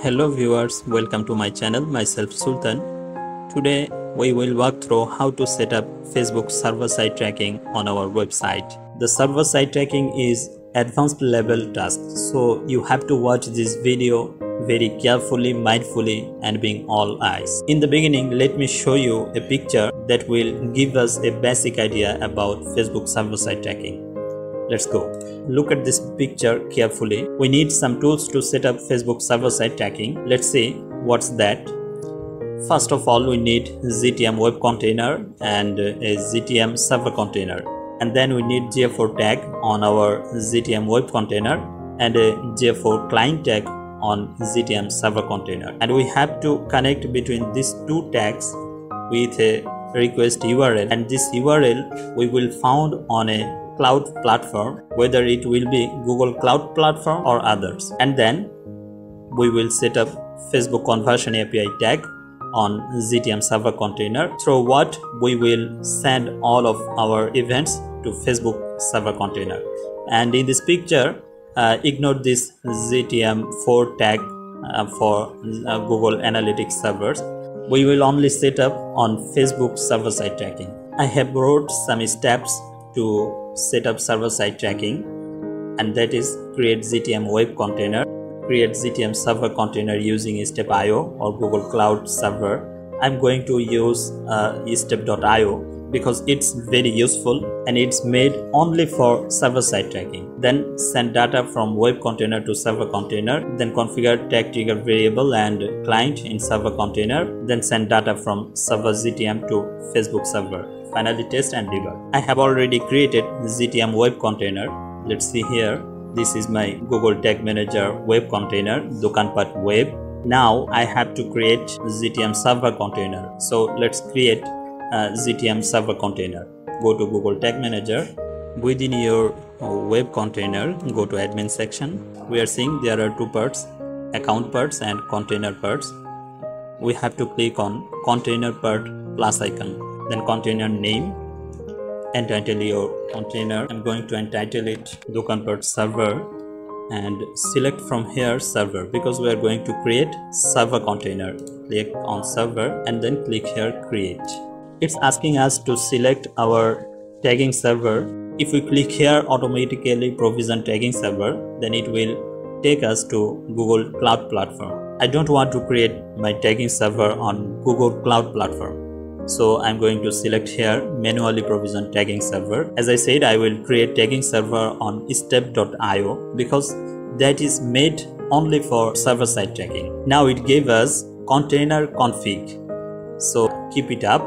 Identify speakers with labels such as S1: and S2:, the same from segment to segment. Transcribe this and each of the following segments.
S1: Hello viewers, welcome to my channel, myself Sultan. Today we will walk through how to set up Facebook server-side tracking on our website. The server-side tracking is advanced level task, so you have to watch this video very carefully, mindfully and being all eyes. In the beginning, let me show you a picture that will give us a basic idea about Facebook server-side tracking. Let's go. Look at this picture carefully. We need some tools to set up Facebook server-side tracking. Let's see what's that. First of all, we need GTM web container and a GTM server container. And then we need GA4 tag on our GTM web container and a GA4 client tag on GTM server container. And we have to connect between these two tags with a request URL and this URL we will found on a cloud platform whether it will be google cloud platform or others. And then we will set up facebook conversion api tag on gtm server container through what we will send all of our events to facebook server container. And in this picture uh, ignore this ztm4 tag uh, for uh, google analytics servers. We will only set up on facebook server side tracking i have wrote some steps to set up server-side tracking and that is create GTM web container, create GTM server container using stape.io or Google Cloud Server. I'm going to use uh, stape.io because it's very useful and it's made only for server-side tracking. Then send data from web container to server container, then configure tag trigger variable and client in server container, then send data from server GTM to Facebook server finally test and debug. I have already created GTM web container. Let's see here. This is my Google Tag Manager web container, Dukanpat web. Now I have to create GTM server container. So let's create uh, a GTM server container. Go to Google Tag Manager. Within your uh, web container, go to admin section. We are seeing there are two parts, account parts and container parts. We have to click on container part plus icon then container name entitle your container. I'm going to entitle it dukanpart server and select from here server because we are going to create server container. Click on server and then click here create. It's asking us to select our tagging server. If we click here automatically provision tagging server then it will take us to google cloud platform. I don't want to create my tagging server on google cloud platform so i'm going to select here manually provision tagging server. As i said i will create tagging server on stape.io because that is made only for server side tagging. Now it gave us container config. So keep it up.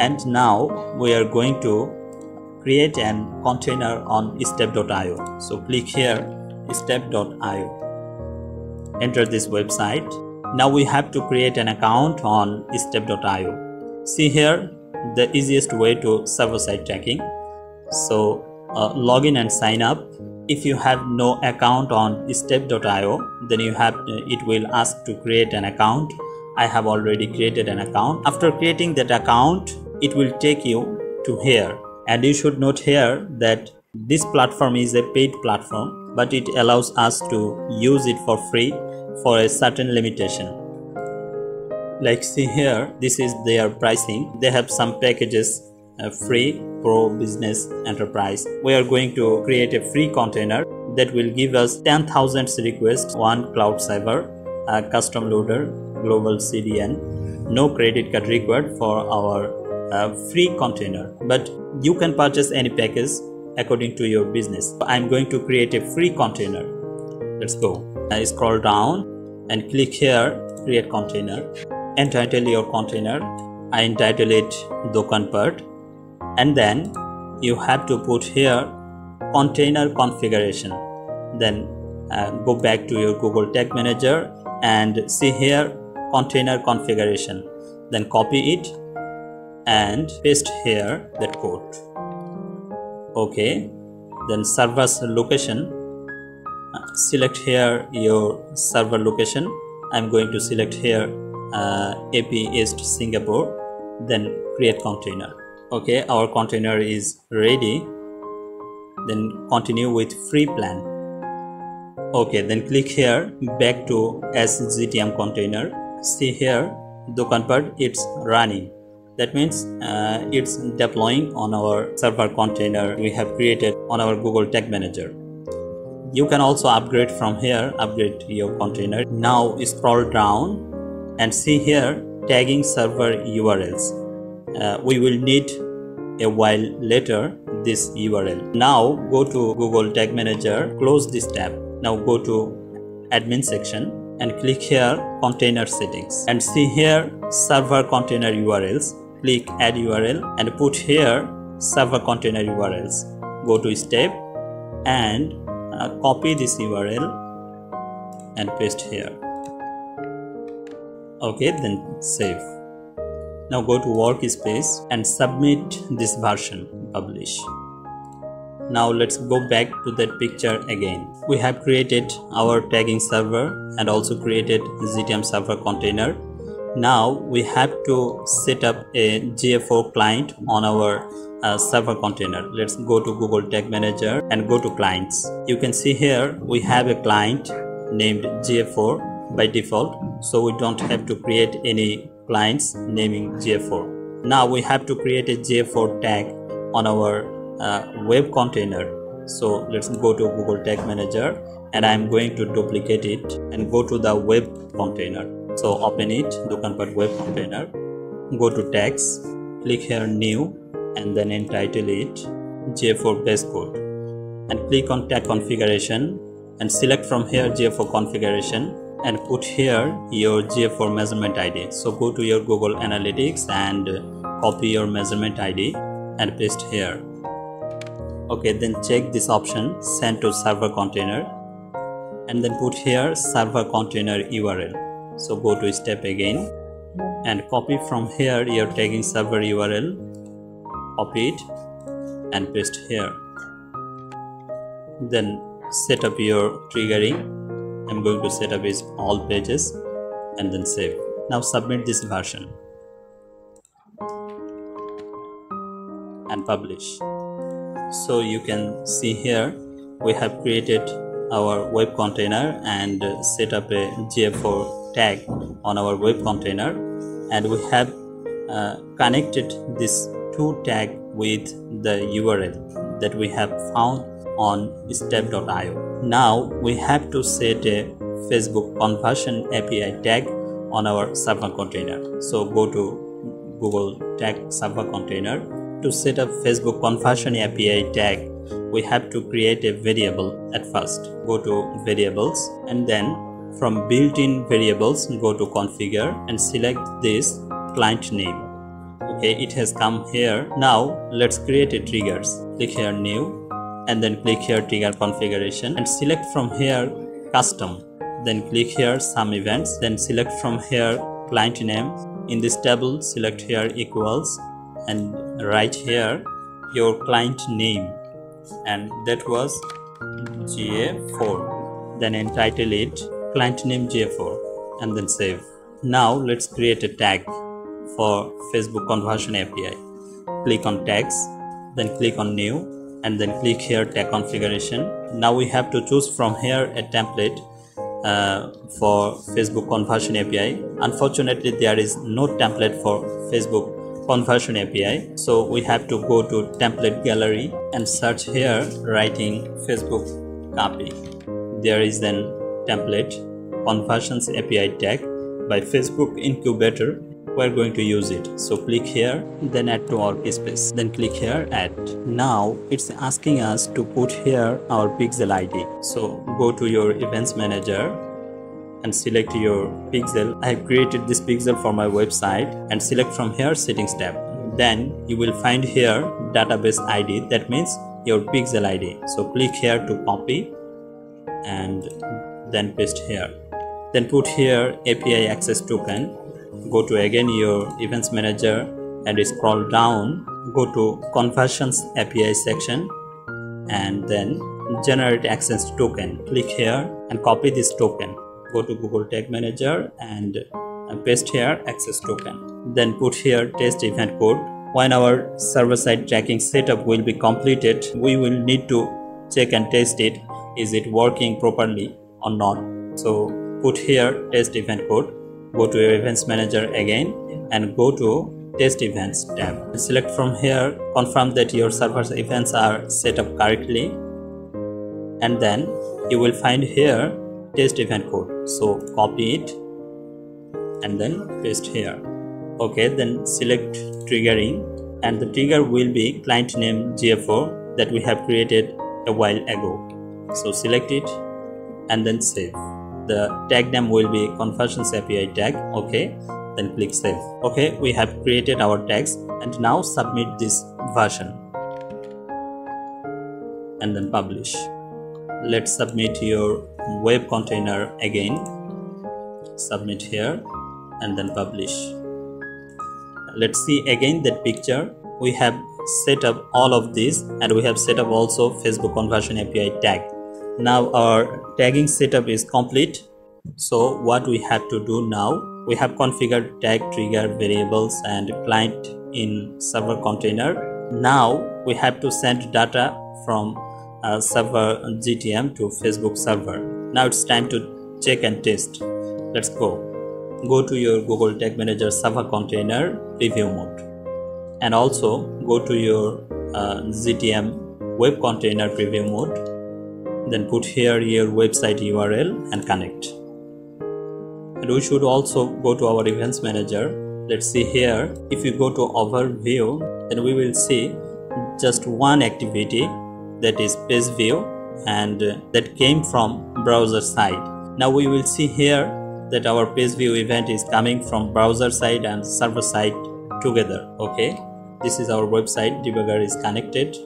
S1: And now we are going to create an container on stape.io so click here stape.io enter this website. Now we have to create an account on stape.io see here the easiest way to server-side tracking. So uh, log in and sign up. If you have no account on stape.io then you have uh, it will ask to create an account. I have already created an account. After creating that account it will take you to here. And you should note here that this platform is a paid platform but it allows us to use it for free for a certain limitation like see here this is their pricing. They have some packages uh, free pro business enterprise. We are going to create a free container that will give us 10000 requests one cloud server a custom loader global cdn no credit card required for our uh, free container. But you can purchase any package according to your business. I'm going to create a free container. Let's go. I scroll down and click here create container entitle your container I entitle it Dukanpart and then you have to put here container configuration. Then uh, go back to your Google Tag Manager and see here container configuration. Then copy it and paste here that code. Okay. Then server's location. Uh, select here your server location. I'm going to select here uh, AP East Singapore then create container. Okay our container is ready then continue with free plan. Okay then click here back to SGTM container. See here the Dokanpad it's running. That means uh, it's deploying on our server container we have created on our Google Tag Manager. You can also upgrade from here upgrade your container. Now scroll down and see here tagging server urls uh, we will need a while later this url now go to google tag manager close this tab. Now go to admin section and click here container settings. And see here server container urls click add url and put here server container urls go to Stape and uh, copy this url and paste here okay then save. Now go to workspace and submit this version publish. Now let's go back to that picture again. We have created our tagging server and also created GTM server container. Now we have to set up a GA4 client on our uh, server container. Let's go to google tag manager and go to clients. You can see here we have a client named ga4 by default so we don't have to create any clients naming ga4 now we have to create a ga4 tag on our uh, web container. So let's go to google tag manager and i'm going to duplicate it and go to the web container. So open it Dokanpad web container. Go to tags click here new and then entitle it GA4 base code and click on tag configuration and select from here GA4 configuration and put here your GA4 measurement ID. So go to your Google Analytics and uh, copy your measurement ID and paste here. Okay, then check this option send to server container and then put here server container URL. So go to Stape again and copy from here your tagging server URL copy it and paste here then set up your triggering I'm going to set up is all pages and then save. Now submit this version and publish. So you can see here we have created our web container and set up a GA4 tag on our web container. And we have uh, connected this to tag with the URL that we have found on stape.io. Now we have to set a Facebook conversion API tag on our server container. So go to Google Tag Server Container. To set up Facebook conversion API tag, we have to create a variable at first. Go to variables and then from built-in variables go to configure and select this client name okay it has come here now let's create a triggers click here new and then click here trigger configuration and select from here custom. Then click here some events then select from here client name. In this table select here equals and write here your client name. And that was ga4 then entitle it client name ga4 and then save. Now let's create a tag for Facebook Conversion API. Click on tags, then click on new and then click here tag configuration. Now we have to choose from here a template uh, for Facebook Conversion API. Unfortunately, there is no template for Facebook Conversion API. So we have to go to template gallery and search here writing Facebook CAPI. There is then template conversions API tag by Facebook Incubator we're going to use it. So click here then add to our workspace then click here add. Now it's asking us to put here our pixel id so go to your events manager and select your pixel. I have created this pixel for my website and select from here settings tab. Then you will find here dataset id that means your pixel id so click here to copy and then paste here. Then put here api access token go to again your events manager and scroll down go to conversions api section and then generate access token. Click here and copy this token. Go to google tag manager and uh, paste here access token. Then put here test event code. When our server-side tracking setup will be completed we will need to check and test it. Is it working properly or not? So put here test event code go to events manager again and go to test events tab. Select from here confirm that your server's events are set up correctly. And then you will find here test event code. So copy it and then paste here. Okay then select triggering and the trigger will be client name ga4 that we have created a while ago. So select it and then save the tag name will be conversions api tag okay? Then click save. Okay we have created our tags and now submit this version. And then publish. Let's submit your web container again. Submit here and then publish. Let's see again that picture. We have set up all of this and we have set up also facebook conversion api tag now our tagging setup is complete. So what we have to do now we have configured tag trigger variables and client in server container. Now we have to send data from uh, server gtm to facebook server. Now it's time to check and test. Let's go. Go to your Google Tag Manager server container preview mode. And also go to your uh, GTM web container preview mode then put here your website URL and connect. And we should also go to our events manager. Let's see here. If you go to overview then we will see just one activity that is page view and uh, that came from browser side. Now we will see here that our page view event is coming from browser side and server side together okay? This is our website. Debugger is connected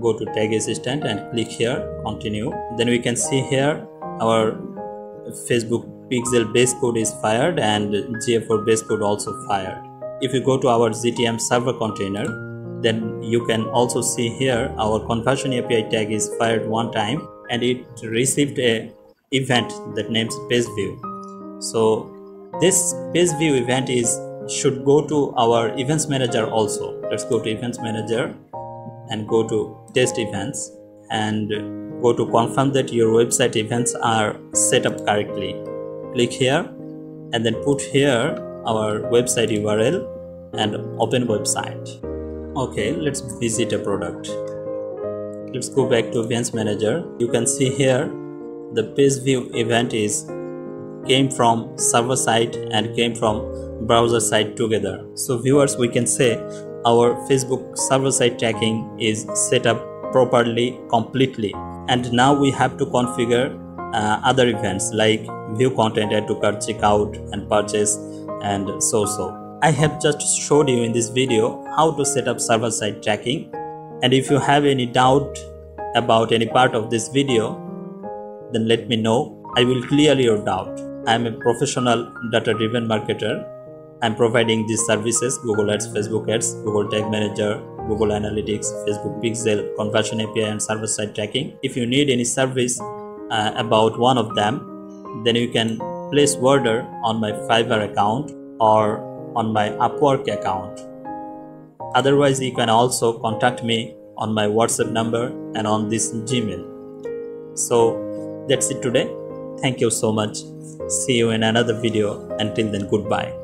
S1: go to tag assistant and click here continue. Then we can see here our facebook pixel base code is fired and ga4 base code also fired. If you go to our gtm server container then you can also see here our conversion api tag is fired one time and it received a event that names page view. So this page view event is should go to our events manager also. Let's go to events manager and go to test events and go to confirm that your website events are set up correctly. Click here and then put here our website url and open website. Okay let's visit a product. Let's go back to events manager. You can see here the page view event is came from server side and came from browser side together. So viewers we can say our facebook server side tracking is set up properly completely. And now we have to configure uh, other events like view content add to cart checkout and purchase and so so. I have just showed you in this video how to set up server side tracking and if you have any doubt about any part of this video then let me know. I will clear your doubt. I am a professional data driven marketer. I'm providing these services Google Ads, Facebook Ads, Google Tag Manager, Google Analytics, Facebook Pixel, Conversion API, and server side tracking. If you need any service uh, about one of them, then you can place order on my Fiverr account or on my Upwork account. Otherwise, you can also contact me on my WhatsApp number and on this Gmail. So that's it today. Thank you so much. See you in another video. Until then, goodbye.